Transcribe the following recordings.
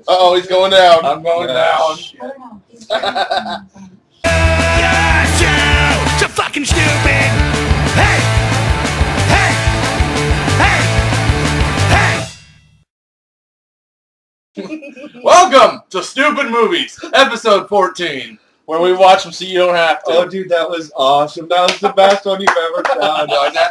Uh-oh, he's going down. I'm going Yeah. down. Yes, oh, you! So fucking stupid! Hey! Hey! Hey! Hey! Welcome to Stoopid Movies, episode 14, where we watch them so you don't have to. Oh, dude, that was awesome. That was the best one you've ever done.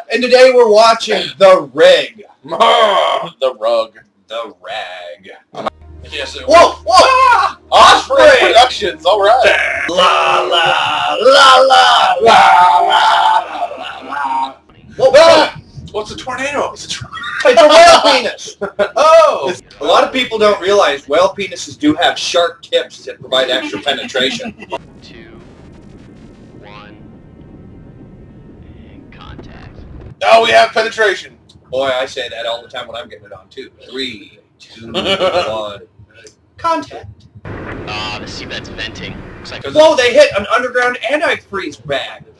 and today we're watching The Rig. the rug. The Rag. Yes, it Whoa, whoa! Osprey Osprey! Productions, all right. La la la la la la la la. Whoa! Ah, What's a tornado? It's a tor- It's a whale penis. oh! A lot of people don't realize whale penises do have sharp tips that provide extra penetration. two, one, and contact. Oh, we have penetration. Boy, I say that all the time when I'm getting it on too. Three, two, one. Contact. Ah, the seabed's venting. Looks like Whoa, they hit an underground antifreeze bag.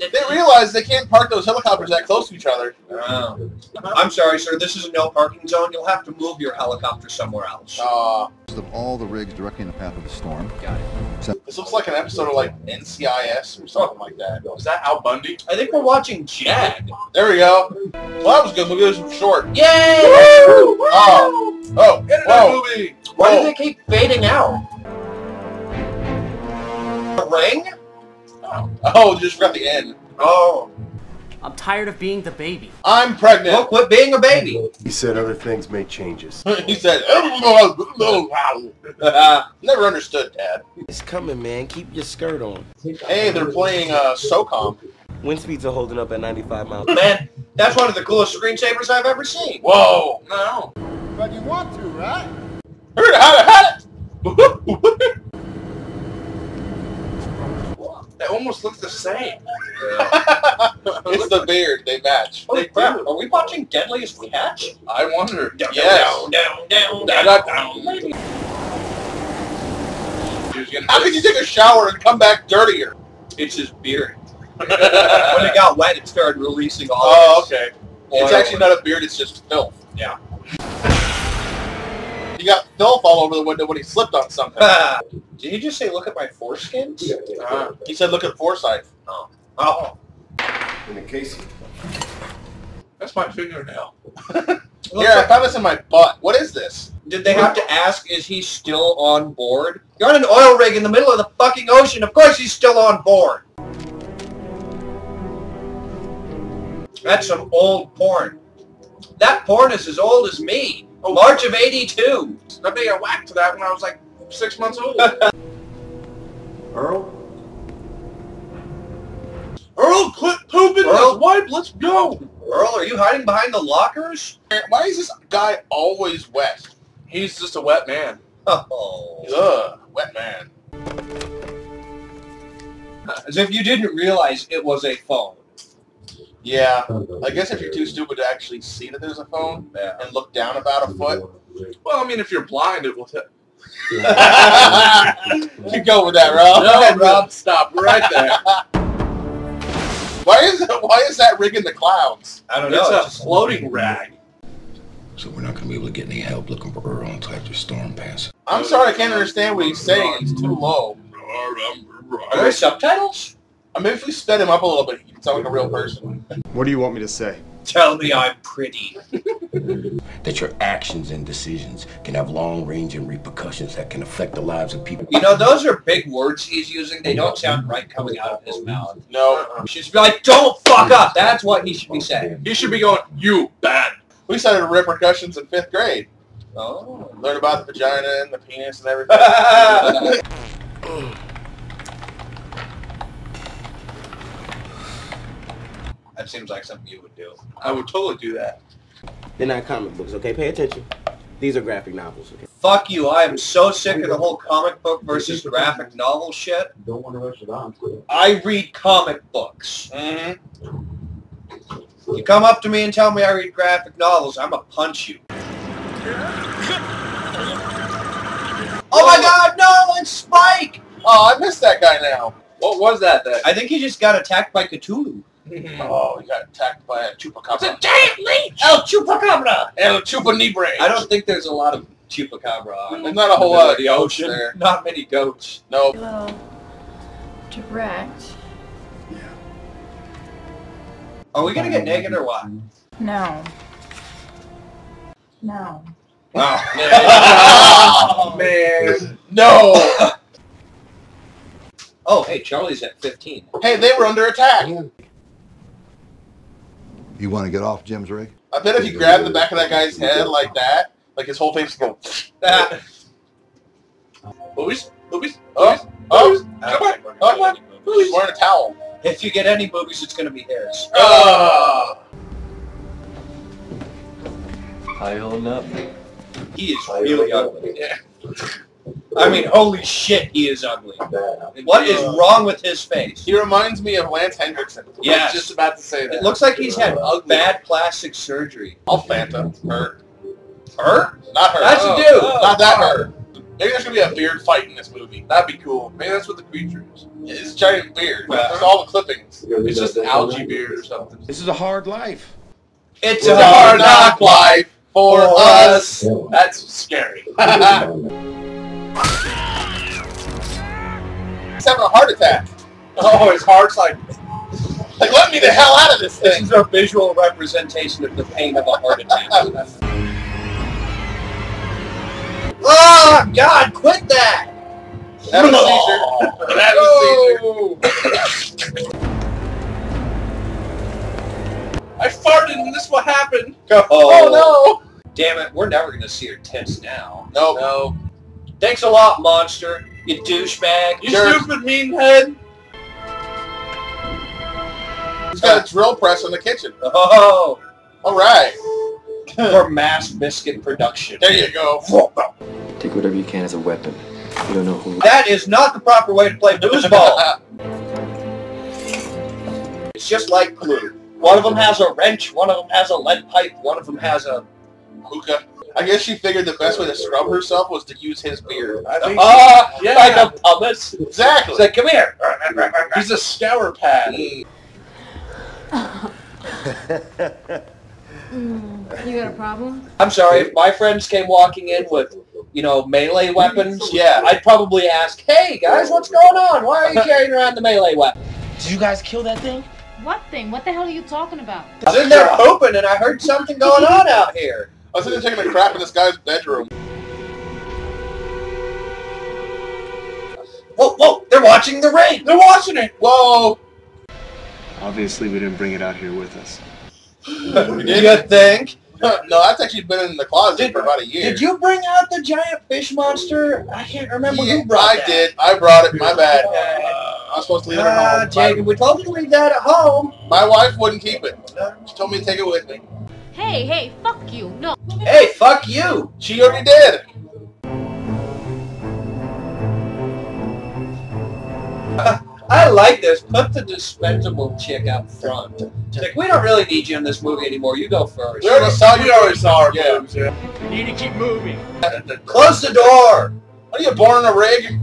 they realize they can't park those helicopters that close to each other. Oh. I'm sorry, sir. This is a no parking zone. You'll have to move your helicopter somewhere else. Uh, of all the rigs directly in the path of the storm. Got it. this looks like an episode of like NCIS or something like that. Is that Al Bundy? I think we're watching Jag. There we go. Well, that was good. Look at this short. Yay! Oh, oh, Internet whoa. movie! Why Whoa. do they keep fading out? A ring? Oh. oh, just forgot the end. Oh. I'm tired of being the baby. I'm pregnant. Well, pregnant. quit being a baby. He said other things made changes. he said, never understood, Dad. It's coming, man. Keep your skirt on. Hey, they're playing uh, SOCOM. Wind speeds are holding up at 95 miles. Man, that's one of the coolest screensavers I've ever seen. Whoa. No. But you want to, right? Heard it, had it, had it. They almost look the same. It's the beard. They match. Holy They crap, do. are we watching Deadliest Catch? I wonder. Down, Yes. down, down, Da, down, da, down. How could you take a shower and come back dirtier? It's his beard. when it got wet, it started releasing all Oh, this okay. oil. It's actually not a beard, it's just filth. Yeah. He got filth all over the window when he slipped on something. Did he just say, look at my foreskins? Uh, he said, look at Forsyth. Oh. In the case, That's my fingernail. yeah, I found this in my butt. What is this? Did they have to ask, is he still on board? You're on an oil rig in the middle of the fucking ocean. Of course he's still on board. That's some old porn. That porn is as old as me. Oh. March of 82. I think I whacked to that when I was like six months old. Earl, Earl, quit pooping Earl? this wipe. Let's go. Earl, are you hiding behind the lockers? Why is this guy always wet? He's just a wet man. Oh. Ugh, wet man. As if you didn't realize it was a phone. Yeah, I guess if you're too stupid to actually see that there's a phone Yeah. and look down about a foot, Well, I mean, if you're blind, it will tell. you go with that, Rob. No, Rob, stop. Right there. Why is why is that rig in the clouds? I don't know. It's a just- floating rag. So we're not going to be able to get any help looking for Earl until after storm passes. I'm sorry, I can't understand what he's saying. He's too low. Are there subtitles? I mean, if we sped him up a little bit, he can sound like a real person. what do you want me to say? Tell me I'm pretty. That your actions and decisions can have long-ranging repercussions that can affect the lives of people. You know, those are big words he's using. They don't sound right coming out of his mouth. No, He should be like, don't fuck up. That's what he should be saying. He should be going, you bad. we studied repercussions in fifth grade. Oh. Learn about the vagina and the penis and everything. That seems like something you would do. I would totally do that. They're not comic books, okay? Pay attention. These are graphic novels, okay? Fuck you. I am so sick of the whole comic book versus graphic novel shit. Don't want to rush it on. I read comic books. hmm You come up to me and tell me I read graphic novels, I'm gonna punch you. Oh my god, no, it's Spike! Oh, I missed that guy now. What was that then? I think he just got attacked by Cthulhu. Mm-hmm. Oh, he got attacked by a chupacabra. It's a giant leech! El Chupacabra! and a chupa libre. I don't think there's a lot of Chupacabra on There's not a whole lot of the ocean. there. Not many goats. No. little direct. Are we gonna get naked or what? No. No. Oh, man. No. Oh, hey, Charlie's at 15. Hey, they were under attack. You want to get off Jim's rig? I bet if you grab the back of that guy's head like that, like his whole face would go. Ah, Boobies? Boobies? Oh, Boobies? oh, I don't Oh, gonna get any boobies. he's wearing a towel. If you get any boobies, it's gonna be hairs. Oh. How you up? He is really ugly. Yeah. I mean, holy shit, he is ugly. What is wrong with his face? He reminds me of Lance Henriksen. I Yes. was just about to say that. It looks like he's had bad plastic surgery. I'll Fanta. Her. Her? Not her. That's a Oh. dude. Oh, Not oh. that her. Maybe there's gonna be a beard fight in this movie. That'd be cool. Maybe that's what the creature is. It's a giant beard. Yeah. There's all the clippings. It's just an algae beard or something. This is a hard life. It's It's a a hard knock life for us. That's scary. He's having a heart attack. Oh, his heart's like, Like, let me the hell out of this thing. This is a visual representation of the pain of a heart attack. oh, God, quit that! Having a seizure. Having a seizure. I farted and this what happened. Oh no! Damn it, we're never gonna see her tits now. no. No. No. Thanks a lot, monster. You douchebag. You Sure. stupid mean head. He's got a uh. drill press in the kitchen. Oh, All right. for mass biscuit production. There you go. Take whatever you can as a weapon. You don't know who. That is not the proper way to play foosball. it's just like Clue. One of them has a wrench, one of them has a lead pipe, one of them has a... Hookah. I guess she figured the best way to scrub herself was to use his beard. I think Ah, Yeah. like a pumice. Exactly. It's like, come here. he's a scour pad. You got a problem? I'm sorry, if my friends came walking in with, you know, melee weapons, yeah, I'd probably ask, hey, guys, what's going on? Why are you carrying around the melee weapon? Did you guys kill that thing? What thing? What the hell are you talking about? I was in there pooping and I heard something going on out here. I was sitting taking a crap in this guy's bedroom. Whoa, whoa, they're watching the rain! They're watching it. Whoa. Obviously, we didn't bring it out here with us. You think? no, that's actually been in the closet Did- for about a year. Did you bring out the giant fish monster? I can't remember Yeah, who brought I that. did. I brought it. My bad. I was supposed to leave it at Ah, home. Jacob, we told you to leave that at home. My, my wife wouldn't keep it. She told me to take it with me. Hey, hey, fuck you. No. Hey, fuck you. She already did. I like this. Put the dispensable chick out front. It's like, we don't really need you in this movie anymore. You go first. We already saw We you. already saw our Yeah. boobs, yeah. Need to keep moving. Close the door. Are you born in a rig?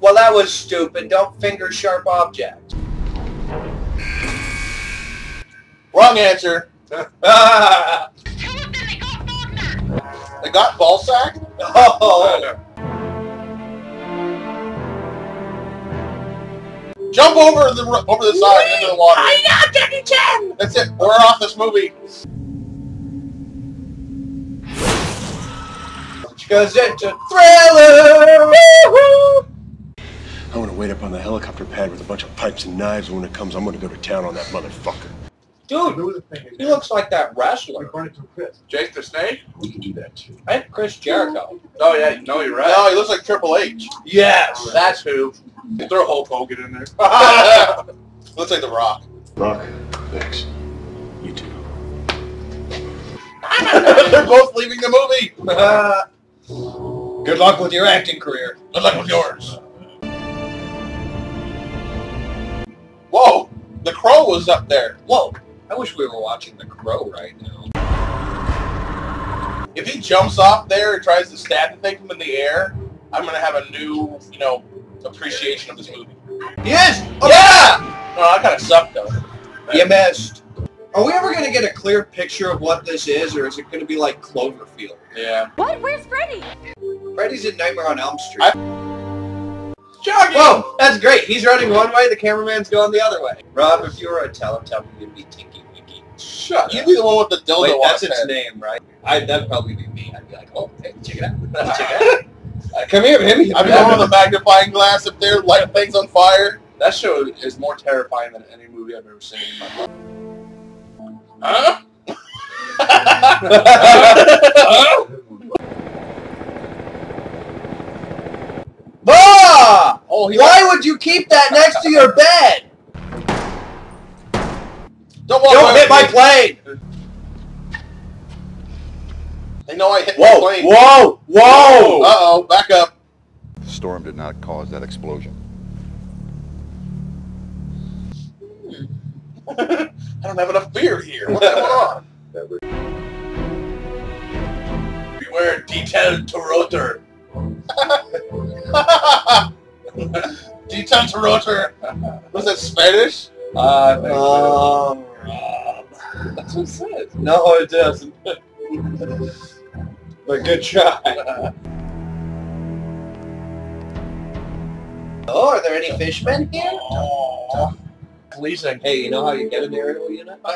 Well, that was stupid. Don't finger sharp objects. Wrong answer. They got ball sack? oh, Jump over the ro- over the side into the water. That's it. We're off this movie. because it's a thriller. Woo-hoo. I want to wait up on the helicopter pad with a bunch of pipes and knives, and when it comes, I'm going to go to town on that motherfucker. Dude, he looks like that wrestler. Jake the Snake? We can do that too. And Chris Jericho. Oh yeah, no, you're right. No, he looks like Triple H. Yes. That's who. Throw Hulk Hogan in there. looks like The Rock. Rock, thanks. You too. They're both leaving the movie. Good luck with your acting career. Good luck with yours. Whoa, the crow was up there. Whoa. I wish we were watching The Crow right now. If he jumps off there and tries to stab the thing from in the air, I'm gonna have a new, you know, appreciation of this movie. He is. Yeah. No, that kind of sucked though. You missed. Are we ever gonna get a clear picture of what this is, or is it gonna be like Cloverfield? Yeah. What? Where's Freddy? Freddy's in Nightmare on Elm Street. Jogging. Whoa, that's great. He's running one way, the cameraman's going the other way. Rob, if you were a Teletubby, you'd be Tinky Winky. Shut You'd be the one with the dildo Wait, that's its head. name, right? I, that'd probably be me. I'd be like, oh, hey, check it out. Check it out. Uh, come here, baby. I'd be the one with a magnifying glass up there, lighting things on fire. That show is more terrifying than any movie I've ever seen in my life. Huh? Bah! Oh, Why would you keep that next to your bed? Don't walk Don't hit from my me. plane! They know I hit my plane. Whoa! Whoa! Uh-oh, back up. The storm did not cause that explosion. Hmm. I don't have enough beer here. What's going on? Beware detailed Toronto. Detent rotor. Was that Spanish? Uh. Oh, Rob. That's what it says. No, it doesn't. but good try. Oh, are there any fishmen here? Leasing. Hey, you know how you get an aerial unit?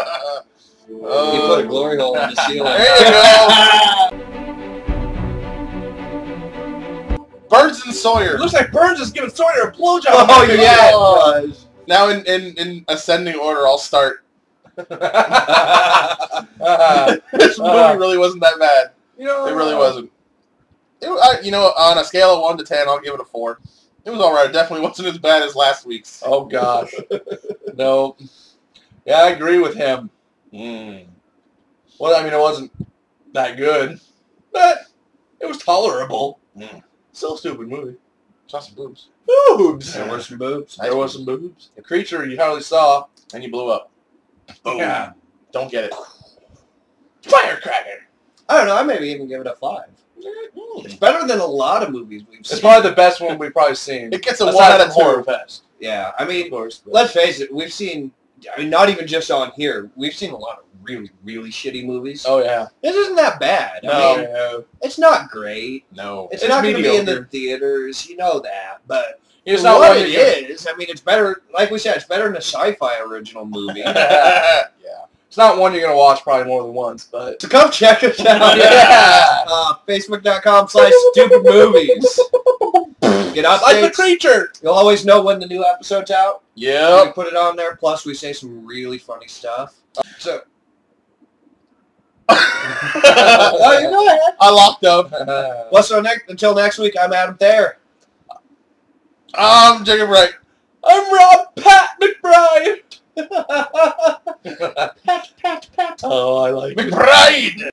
Uh, You put a glory hole in the ceiling. There you go. Burns and Sawyer. It looks like Burns is giving Sawyer a blowjob. Oh, yeah, was. Now in, in, in ascending order, I'll start. Uh, this movie really wasn't that bad. you know, It really wasn't. It, I, you know, on a scale of 1 to 10, I'll give it a 4. It was alright. It definitely wasn't as bad as last week's. Oh gosh. no. Yeah, I agree with him. Mm. Well, I mean, it wasn't that good, but it was tolerable. Mm. Still a stupid movie. Saw some boobs. Boobs. There were some boobs. There was some boobs. The creature you hardly saw. And you blew up. Boom. Yeah. Don't get it. Firecracker. I don't know. I maybe even give it a five. Mm. It's better than a lot of movies we've seen. It's probably the best one we've probably seen. It gets a Aside 1 out from of 2. Horror Fest, Yeah, I of mean, course. let's face it. We've seen. I mean, not even just on here. We've seen a lot of really, really shitty movies. Oh yeah. This isn't that bad. No. I mean, no. it's not great. No. It's, It's not going to be in the theaters. You know that, but It's not what one it is, I mean, it's better. Like we said, it's better than a sci-fi original movie. yeah. It's not one you're gonna watch probably more than once, but so come check us out. Yeah. Uh, Facebook.com slash stupid movies. Get like the creature. You'll always know when the new episode's out. Yeah. We put it on there. Plus, we say some really funny stuff. So, oh, you know that. I locked up. Well, so next, until next week, I'm Adam Thayer. I'm Jacob Wright. I'm Rob Pat McBride. pat, pat, pat. Oh, I like it. McBride.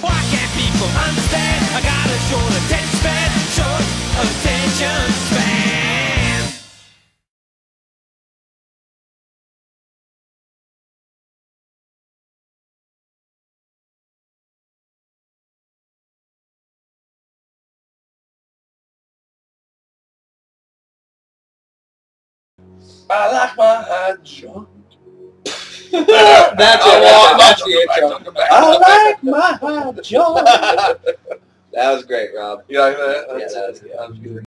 Why can't people understand? I got a short attention span, short attention span. I like my hot shot. That's it. want- That's I'll the intro. I like my job. That was great, Rob. You like that? Yeah, that was good. That was good.